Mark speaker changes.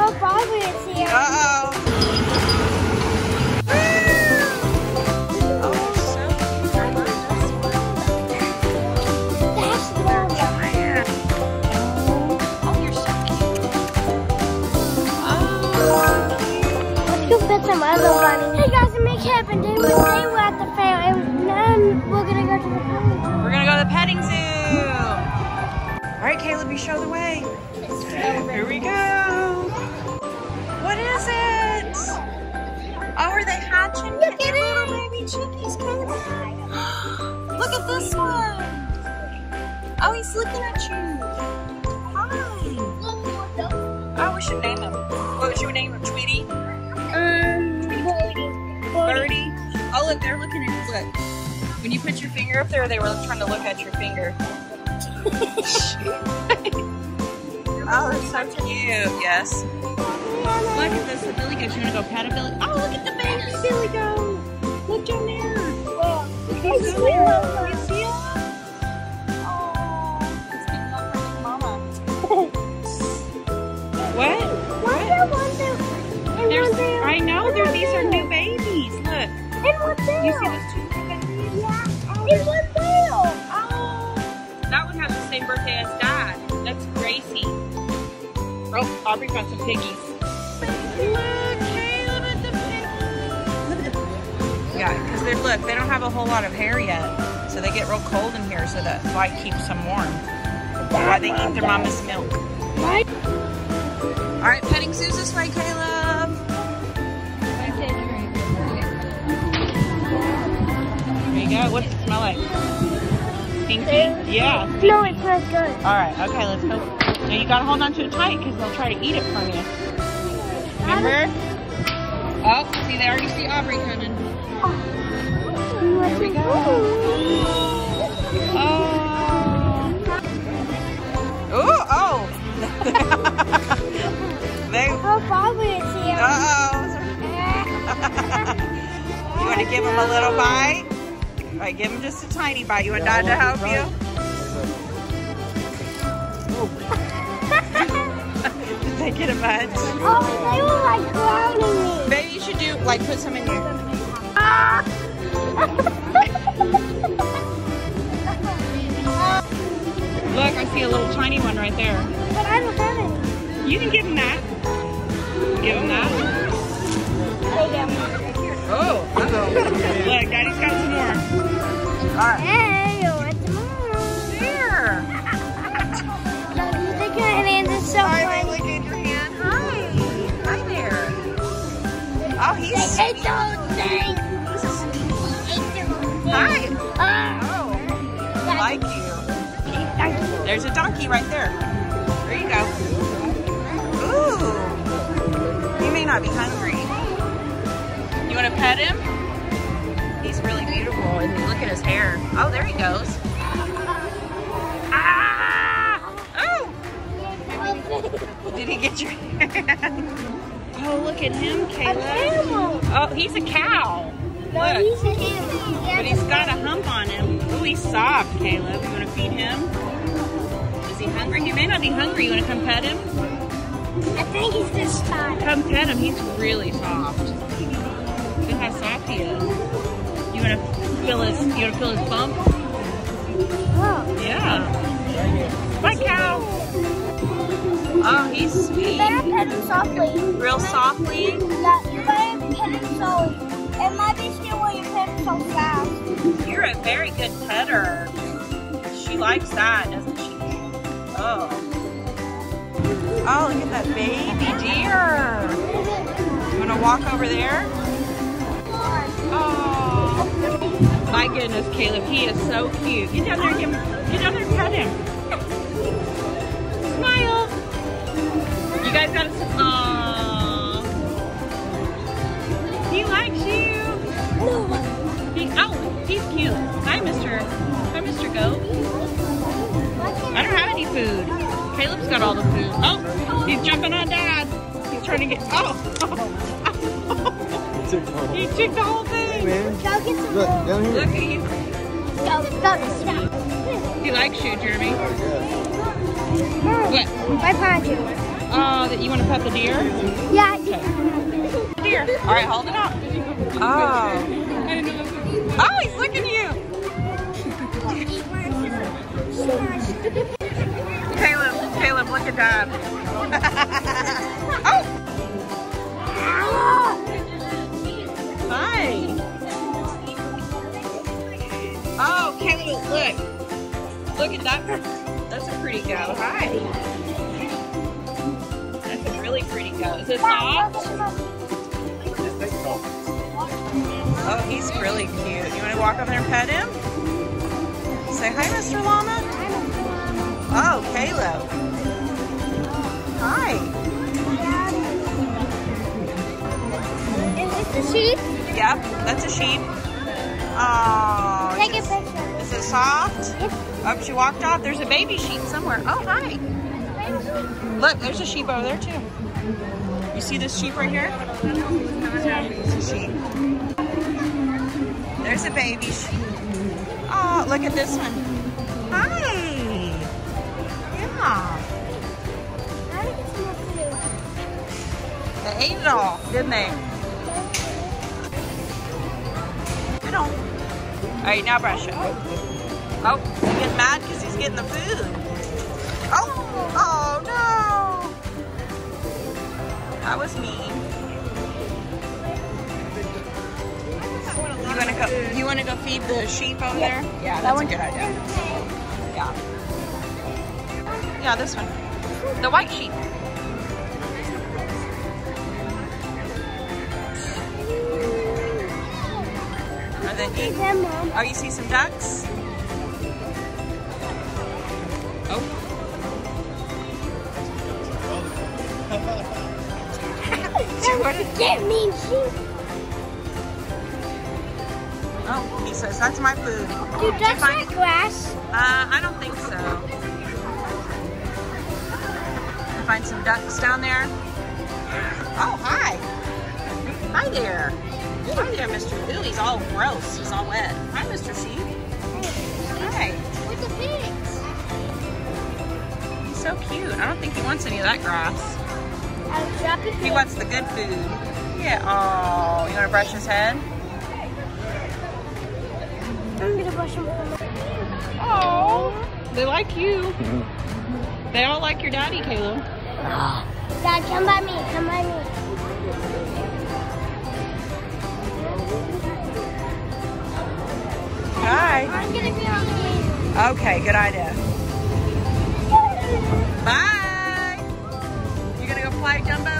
Speaker 1: Oh, Bobby is here.
Speaker 2: uh-oh. Oh. Oh. Oh,
Speaker 1: some other. Hey guys, Nick Hep, and they were, at the fair, and then we're gonna go to the park.
Speaker 2: Right, Caleb, you show the way. Here we go. What is it? Oh, are they hatching? Look at little baby chickies, Caleb. Look at this one. Oh, he's looking at you. Hi. Oh, we should name him. What should we name him? Tweety?
Speaker 1: Um,
Speaker 2: Birdie? Oh, look, they're looking at you. Look. When you put your finger up there, they were trying to look at your finger. Oh, they're so cute. Yes. Look at this, the Billy goat. You want to go pet a Billy? Oh, look at the baby Billy goat. Look down there.
Speaker 1: I see one.
Speaker 2: You see him? Oh, he's getting for his mama. What?
Speaker 1: Wonder, wonder, and
Speaker 2: There's,
Speaker 1: wonder,
Speaker 2: I know, there. These are new babies. Look.
Speaker 1: And what's there?
Speaker 2: You see those two new babies?
Speaker 1: Yeah?
Speaker 2: Oh, That's Gracie. Oh, Aubrey found some piggies. Yeah, because they're look, they don't have a whole lot of hair yet, so they get real cold in here, so that light keeps them warm. Why they eat their mama's milk.
Speaker 1: Right?
Speaker 2: All right, petting zoo's this way, Caleb. There you go. What's it smell like? Stinky? Yeah.
Speaker 1: No, it smells good.
Speaker 2: All right, okay, let's go. Now you gotta hold on to it tight because they'll try to eat it from you. Remember? Oh, see, they already see Aubrey coming.
Speaker 1: There
Speaker 2: we go. Oh. Ooh, oh. they,
Speaker 1: Oh, is here.
Speaker 2: uh-oh. You want to give him a little bite? All right, give him just a tiny bite. You want Dad to help you? Did they get a bunch?
Speaker 1: oh, they were like drowning me.
Speaker 2: Maybe you should do, like, put some in your...
Speaker 1: Ah!
Speaker 2: Look, I see a little tiny one right there.
Speaker 1: but I don't have any.
Speaker 2: You can give him that. Give him that. Oh. Look, Daddy's got some more. Right.
Speaker 1: Hey, what's more?
Speaker 2: There.
Speaker 1: Look at hands is so
Speaker 2: Hi,
Speaker 1: funny.
Speaker 2: Bailey, good your hand. Hi. Hi there. Oh, he's
Speaker 1: They ate the whole thing.
Speaker 2: Hi. Oh, I like you. There's a donkey right there. There you go. Ooh. He may not be hungry. Oh, there he goes. Ah! Oh! Did he get your hand? Oh, look at him,
Speaker 1: A
Speaker 2: Caleb. Oh, he's a cow. Look.
Speaker 1: he's a.
Speaker 2: But he's got a hump on him. Oh, he's soft, Caleb. You want to feed him? Is he hungry? He may not be hungry. You want to come pet him?
Speaker 1: I think he's just tired.
Speaker 2: Come pet him. He's really soft. Look how soft he is. You want to feel his? You want to feel his bump?
Speaker 1: Oh.
Speaker 2: Yeah. Bye, cow. Oh, he's
Speaker 1: You
Speaker 2: sweet.
Speaker 1: better pet him softly.
Speaker 2: Real softly.
Speaker 1: Yeah, you better pet him slowly. It might be still when you pet him so fast.
Speaker 2: You're a very good petter. She likes that, doesn't she? Oh. Oh, look at that baby deer. You want to walk over there? My goodness, Caleb, he is so cute. Get down there and him, get down there and pet him. Smile. You guys got to, aww. He likes you. He, oh, he's cute. Hi, Mr. Hi, Mr. Goat. I don't have any food. Caleb's got all the food. Oh, he's jumping on Dad. He's trying to get. Oh, he took the whole thing.
Speaker 3: Man,
Speaker 1: Go get some
Speaker 3: look down here.
Speaker 2: Look at you.
Speaker 1: Go, go, stop.
Speaker 2: He likes you, Jeremy.
Speaker 1: Mom,
Speaker 2: What?
Speaker 1: my project.
Speaker 2: Oh, that you want to pet the deer?
Speaker 1: Yeah.
Speaker 2: Deer. All right, hold it up. Oh. Oh, he's looking at you. Caleb, Caleb, look at Dad. look. Look at that. That's a pretty goat. Hi. That's a really pretty goat. Is it soft? Oh, he's really cute. You want to walk over there and pet him? Say hi, Mr. Llama. Oh, Caleb. Hi.
Speaker 1: Is this the sheep?
Speaker 2: Yep, that's a sheep. Oh,
Speaker 1: Take a
Speaker 2: is,
Speaker 1: picture.
Speaker 2: is it soft?
Speaker 1: Yep.
Speaker 2: Oh, she walked off. There's a baby sheep somewhere. Oh, hi. Look, there's a sheep over there too. You see this sheep right here? It's a sheep. There's a baby sheep. Oh, look at this one. Hi. Yeah.
Speaker 1: How to get some?
Speaker 2: They ate it all, didn't they? All right, now brush it. Oh, he's getting mad because he's getting the food. Oh, oh no. That was mean. You wanna go? You wanna go feed the sheep over there? Yeah, that's a good idea. Yeah. Yeah, this one. The white sheep. Are they eating?
Speaker 1: Yeah, Mom.
Speaker 2: Oh, you see some ducks? Oh.
Speaker 1: Don't get mean sheep.
Speaker 2: Oh, he says that's my food.
Speaker 1: Dude,
Speaker 2: Did you find
Speaker 1: not grass.
Speaker 2: Uh, I don't think so. Find some ducks down there. Oh, hi. Hi there. Hi there, Mr. Ooh, he's all gross. He's all wet. Hi, Mr. Sheep. Hi.
Speaker 1: With the pigs.
Speaker 2: He's so cute. I don't think he wants any of that grass.
Speaker 1: I'll drop it.
Speaker 2: He wants the good food. Yeah. Oh, you want to brush his head?
Speaker 1: I'm gonna brush him.
Speaker 2: Oh, they like you. They all like your daddy, Caleb.
Speaker 1: Dad, come by me. Come by me.
Speaker 2: Okay.
Speaker 1: I'm gonna.
Speaker 2: Okay, good idea. Bye. You gonna go Dumbo?